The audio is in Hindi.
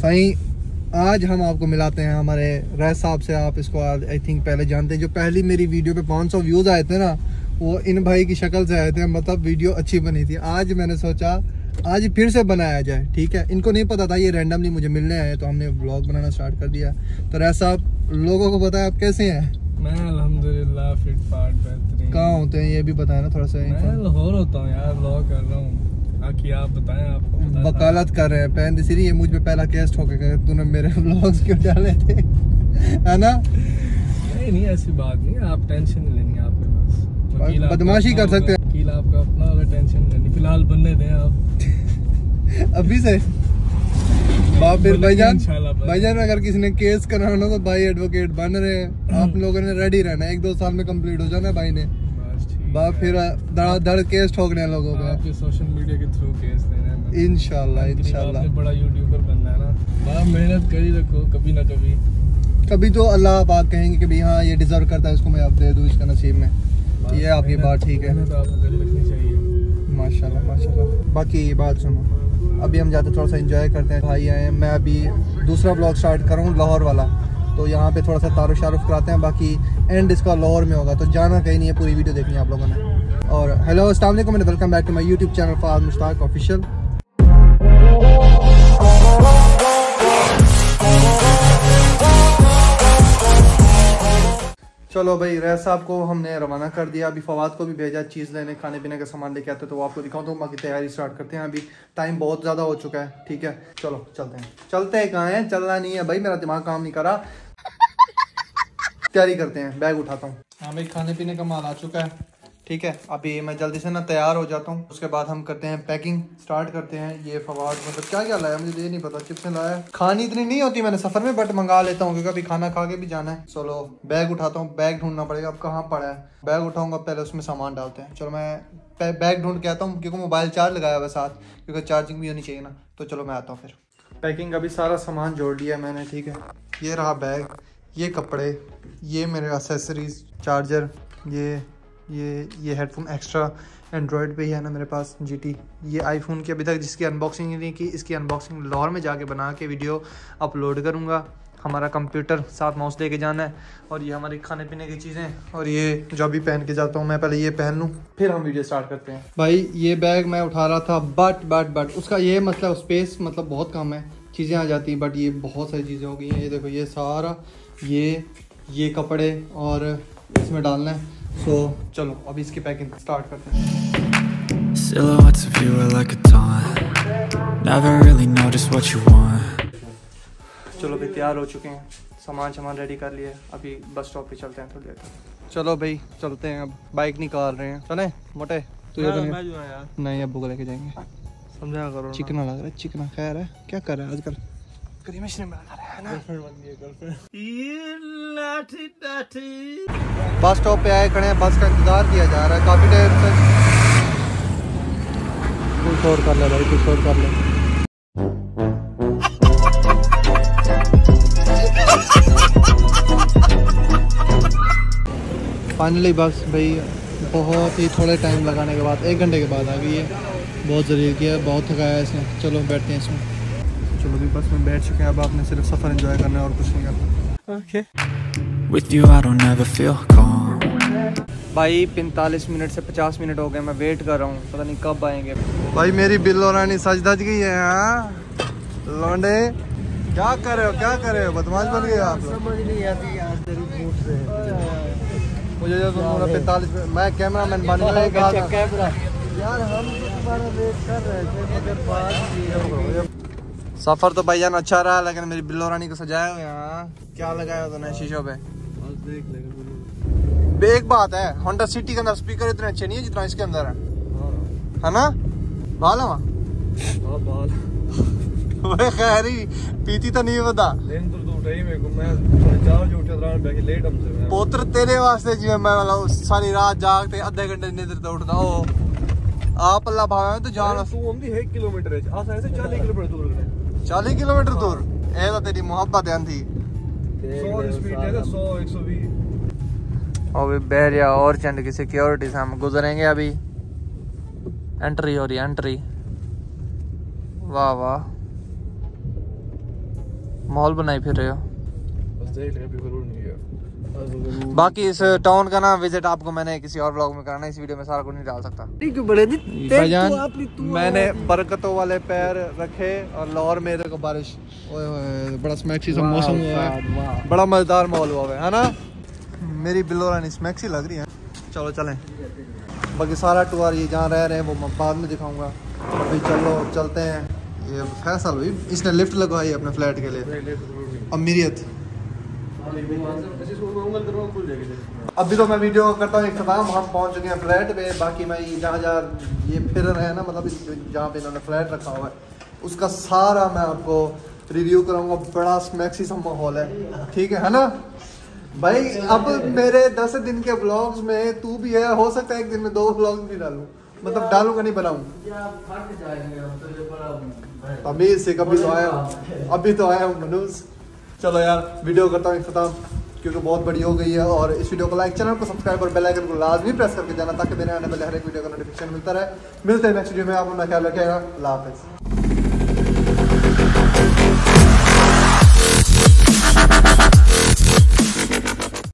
सही आज हम आपको मिलाते हैं हमारे रह साहब से आप इसको आई थिंक पहले जानते हैं। जो पहली मेरी वीडियो पे 500 व्यूज़ आए थे ना वो इन भाई की शक्ल से आए थे मतलब वीडियो अच्छी बनी थी। आज मैंने सोचा आज फिर से बनाया जाए ठीक है? इनको नहीं पता था ये रैंडमली मुझे मिलने आए तो हमने ब्लॉग बनाना स्टार्ट कर दिया। तो रह साहब लोगों को है आप कैसे हैं? मैं अल्हम्दुलिल्लाह फिट फाट बेहतरीन। कहाँ होते हैं ये भी बताया ना थोड़ा सा मैं लाहौर होता हूँ यार लॉ कर रहा हूँ। बाकी आप बताएँ आपको वकालत कर रहे हैं पहन सीरी ये मुझ पे पहला केस ठोके गए तूने मेरे व्लॉग्स क्यों डाले थे? है ना? नहीं नहीं ऐसी बात नहीं आप टेंशन नहीं लेनी आपके पास बदमाशी कर सकते होगा, वकील आपका अपना होगा टेंशन नहीं लेनी फ़िलहाल बनने दें आप। अभी से? बाप फिर भाईजान भाईजान अगर किसी ने केस कराना तो भाई एडवोकेट बन रहे हैं। आप लोगों ने रेडी रहना है एक दो साल में कंप्लीट हो जाना भाई ने। बाप फिर धड़ केस ठोकने हैं लोगों पे आपके सोशल मीडिया के थ्रू केस देना है। इंशाल्लाह इंशाल्लाह। बड़ा यूट्यूबर बनना है ना। आप मेहनत कर ही रखो कभी ना कभी। कभी तो अल्लाह पाक कहेंगे कि भाई हाँ ये डिजर्व करता है इसको मैं अब दे दूँ इसका नसीब में। ये आपकी बात ठीक है। माशाल्लाह माशाल्लाह। बाकी ये बात सुनो। अभी हम जाते थोड़ा सा इंजॉय करते हैं। भाई आए मैं अभी दूसरा ब्लॉग स्टार्ट करूँ लाहौर वाला। तो यहाँ पे थोड़ा सा तारुफ शारुफ कराते हैं, बाकी एंड इसका लाहौर में होगा। तो जाना कहीं नहीं है, पूरी वीडियो देखनी है आप लोगों ने। और हेलो अस्सलाम वालेकुम and welcome back to my YouTube channel Faaz Mushtaq official चलो भाई रह साहब को हमने रवाना कर दिया। अभी फवाद को भी भेजा, चीज़ लेने खाने पीने का सामान लेके आते तो वो आपको दिखाऊँ तो बाकी तैयारी स्टार्ट करते हैं। अभी टाइम बहुत ज़्यादा हो चुका है, ठीक है? चलो, चलते हैं। चलते हैं कहाँ हैं? चलना नहीं है भाई, मेरा दिमाग काम नहीं करा तैयारी करते हैं, बैग उठाता हूँ। हाँ भाई खाने पीने का माल आ चुका है। ठीक है, अभी मैं जल्दी से ना तैयार हो जाता हूँ। उसके बाद हम करते हैं पैकिंग स्टार्ट करते हैं ये फवाद मतलब क्या क्या लाया मुझे ये नहीं पता चिप्स लाया। खानी इतनी नहीं होती मैंने, सफ़र में बट मंगा लेता हूँ, क्योंकि अभी खाना खा के भी जाना है। चलो बैग उठाता हूँ बैग ढूंढना पड़ेगा, अब कहाँ पड़ा है। बैग उठाऊँगा पहले उसमें सामान डालते हैं। चलो मैं बैग ढूंढ के आता हूँ, क्योंकि मोबाइल चार्ज लगाया हुआ साथ, क्योंकि चार्जिंग भी होनी चाहिए ना। तो चलो मैं आता हूँ फिर। पैकिंग अभी सारा सामान जोड़ लिया मैंने, ठीक है। ये रहा बैग ये कपड़े, ये मेरे एसेसरीज चार्जर ये ये ये हेडफोन एक्स्ट्रा एंड्रॉयड पे ही है ना मेरे पास जीटी ये आईफोन की अभी तक जिसकी अनबॉक्सिंग नहीं की, इसकी अनबॉक्सिंग लाहौर में जाके बना के वीडियो अपलोड करूँगा। हमारा कंप्यूटर साथ माउस लेके जाना है और ये हमारी खाने पीने की चीज़ें और ये जो भी पहन के जाता हूँ, मैं पहले ये पहन लूँ, फिर हम वीडियो स्टार्ट करते हैं। भाई, ये बैग मैं उठा रहा था बट बट बट उसका ये मतलब स्पेस मतलब बहुत कम है, चीज़ें आ जाती हैं बट ये बहुत सारी चीज़ें हो गई हैं। ये देखो, ये सारा, ये ये कपड़े और इसमें डालना है। सो चलो अभी इसकी पैकिंग स्टार्ट करते हैं। Silhouettes of you are like a taunt. Never really know just what you want. चलो भाई तैयार हो चुके हैं। सामान सामान रेडी कर लिए। अभी बस स्टॉप पे चलते हैं थोड़ी देर तक। चलो भाई चलते हैं अब। बाइक निकाल रहे हैं। चले मोटे तू ये बने- मैं जो यार। नहीं अब्बू को लेके जाएँगे। समझा करो चिकना लग रहा है चिकना। खैर है क्या कर रहा है आजकल? क्रीमिश ने बना रहा है ना गर्लफ्रेंड। बन गई गर्लफ्रेंड बस स्टॉप पे आए खड़े हैं बस का इंतज़ार किया जा रहा है काफ़ी टाइम से। कुछ और कर ले भाई कुछ और कर ले। फाइनली बस भाई बहुत ही थोड़े टाइम लगाने के बाद एक घंटे के बाद आ गई है। बहुत ज़रूरी किया बहुत थकाया इसने। चलो बैठते हैं इसमें। चलो भी बस में बैठ चुके हैं अब आपने सिर्फ़ सफ़र एंजॉय करना है और कुछ नहीं करना। Okay With you, I don't ever feel calm. भाई 45 मिनट से 50 मिनट हो गए मैं वेट कर रहा हूँ पता नहीं कब आएँगे। भाई मेरी बिल्लो रानी सज धज गई है हाँ? लौंडे क्या कर रहे हो क्या कर रहे हो? बदमाश बन गए आप। समझ नहीं आती यार तेरी मूड से। मुझे जो तुम पैंतालीस मैं कैमरा मैन बन गया एक कैमरा यार हम तो तुम्हारा वेट कर रहे थे? मगर बात हो सफ़र तो भाईजान अच्छा रहा लेकिन मेरी बिल्लो रानी को सजाया हुआ यहाँ। क्या लगाया तुमने शीशो पे? एक बात है होंडा सिटी के अंदर स्पीकर इतने अच्छे नहीं है जितना इसके अंदर है। है। ना? बाल हवा वहाँ? खैर ही पीती तो नहीं पता पोत्र तेरे वास्ते जी मैं मतलब सारी रात जागते अद्धे घंटे नींद तो उठता ओ। आप अल्लाह भावे तो जाना। तू हम 1 किलोमीटर है आ सारे से 40 किलोमीटर दूर है 40 ਕਿਲੋਮੀਟਰ ਦੂਰ ਇਹ ਤਾਂ ਤੇਰੀ ਮੁਹੱਬਤ ਹੈ ਆਂਦੀ 100 स्पीड है 100 120 और बैरिया और चंड की सिक्योरिटी से हम गुजरेंगे अभी एंट्री हो रही है एंट्री वाह वाह माहौल बनाई फिर रहे हो बस देख ले अभी जरूर नहीं गया बाकी इस टाउन का ना विज़िट आपको मैंने किसी और ब्लॉग में कराना है, इस वीडियो में सारा कुछ नहीं डाल सकता। क्यों बड़े जी भाईजान मैंने बरकतों वाले पैर रखे और लाहौर में देखो बारिश। ओए ओए बड़ा स्मैक्सी सा मौसम हुआ है। बड़ा मज़ेदार माहौल हुआ है है ना? मेरी बिल्लो रानी स्मैक्सी लग रही है। चलो चलें। बाकी सारा टूर ये जहाँ रह रहे हैं वो मैं बाद में दिखाऊँगा। अभी चलो चलते हैं। ये फैसल हुई इसने लिफ्ट लगवाई है अपने फ्लैट के लिए। अमीरियत। अभी तो मैं वीडियो करता हूँ इख्ताम हम पहुँच चुके हैं फ्लैट पे बाकी मैं जहाँ जहाँ ये फिर रहे हैं ना मतलब इस- जहाँ पे इन्होंने फ्लैट रखा हुआ है उसका सारा मैं आपको रिव्यू करूँगा बड़ा स्मैक्सी सा माहौल है ठीक है है ना? भाई अब मेरे दस दिन के ब्लॉग्स में तू भी है हो सकता है एक दिन में दो ब्लॉग भी डालूं मतलब डालूँगा नहीं बनाऊँ। तमीज से कभी तो आया हूँ। अभी तो आया हूँ मनुष्य चलो यार वीडियो करता हूँ खत्म क्योंकि बहुत बड़ी हो गई है, और इस वीडियो को लाइक चैनल को सब्सक्राइब और बेल आइकन को लाजमी प्रेस करके जाना, ताकि मेरे आने वाले हर एक वीडियो का नोटिफिकेशन मिलता रहे। मिलते हैं नेक्स्ट वीडियो में, आप अपना ख्याल रखेगा अल्लाह हाफिज़।